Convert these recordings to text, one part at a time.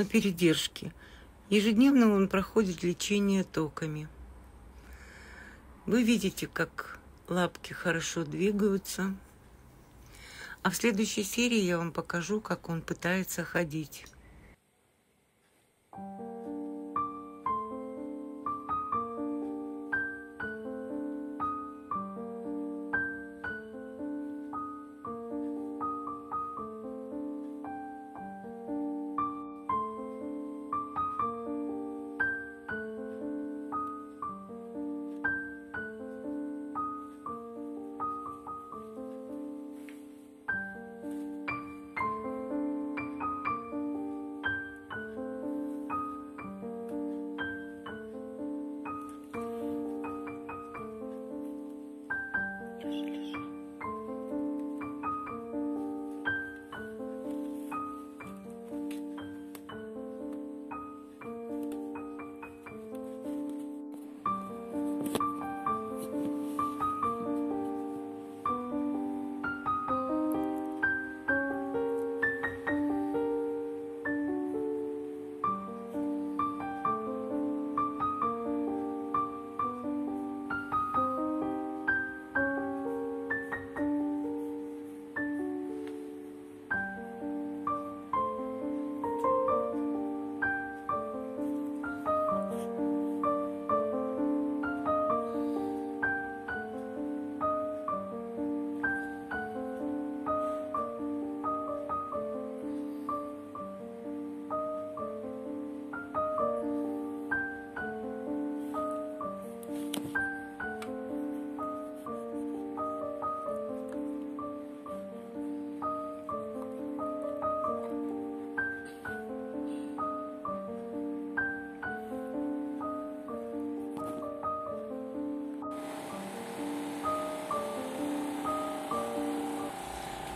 на передержке. Ежедневно он проходит лечение токами. Вы видите, как лапки хорошо двигаются. А в следующей серии я вам покажу, как он пытается ходить.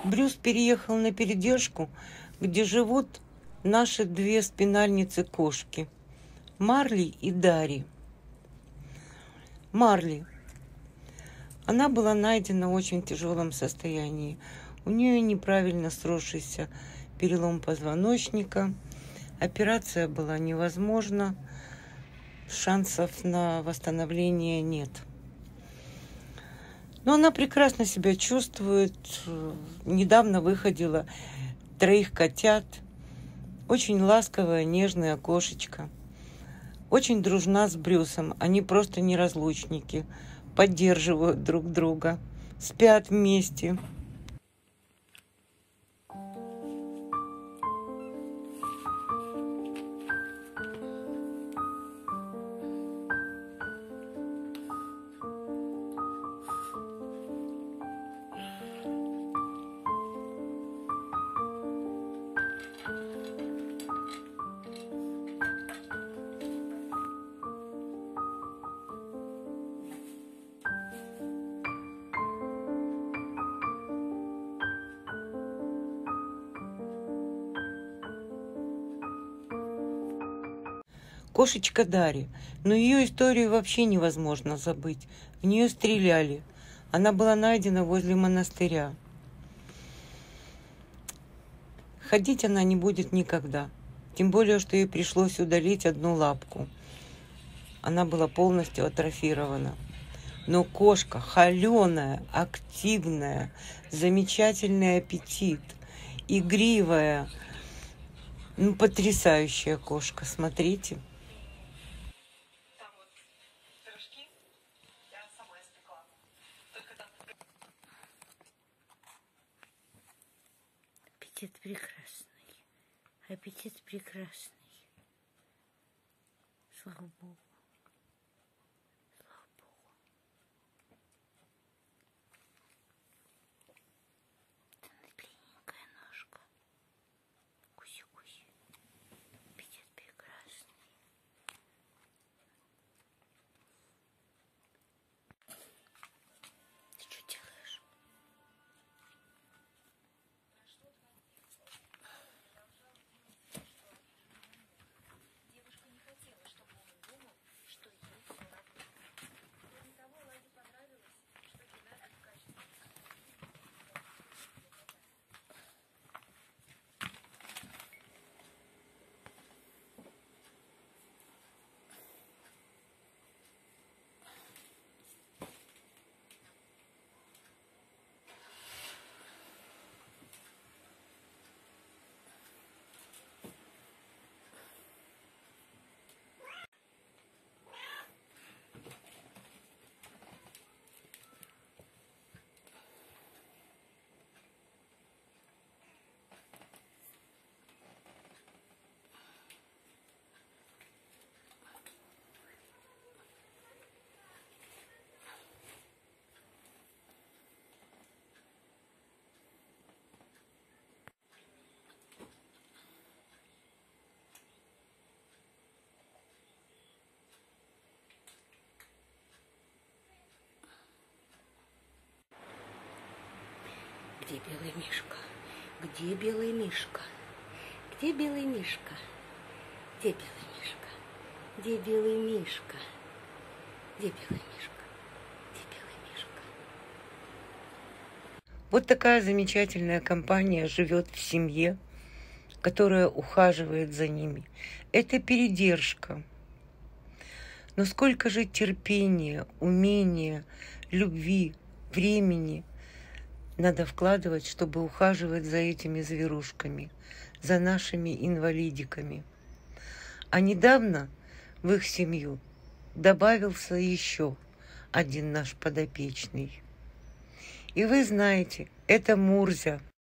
Брюс переехал на передержку, где живут наши две спинальницы кошки – Марли и Дари. Марли. Она была найдена в очень тяжелом состоянии. У нее неправильно сросшийся перелом позвоночника. Операция была невозможна. Шансов на восстановление нет. Но она прекрасно себя чувствует. Недавно выходила троих котят. Очень ласковая, нежная кошечка. Очень дружна с Брюсом. Они просто неразлучники. Поддерживают друг друга. Спят вместе. Кошечка Дарья. Но ее историю вообще невозможно забыть. В нее стреляли. Она была найдена возле монастыря. Ходить она не будет никогда. Тем более, что ей пришлось удалить одну лапку. Она была полностью атрофирована. Но кошка холеная, активная, замечательный аппетит, игривая, ну, потрясающая кошка. Смотрите. Аппетит прекрасный. Аппетит прекрасный. Слава Богу. Где белый мишка? Где белый мишка? Где белый мишка? Где белый мишка? Где белый мишка? Где белый мишка? Где белый мишка? Вот такая замечательная компания живет в семье, которая ухаживает за ними. Это передержка. Но сколько же терпения, умения, любви, времени надо вкладывать, чтобы ухаживать за этими зверушками, за нашими инвалидиками. А недавно в их семью добавился еще один наш подопечный. И вы знаете, это Мурзя –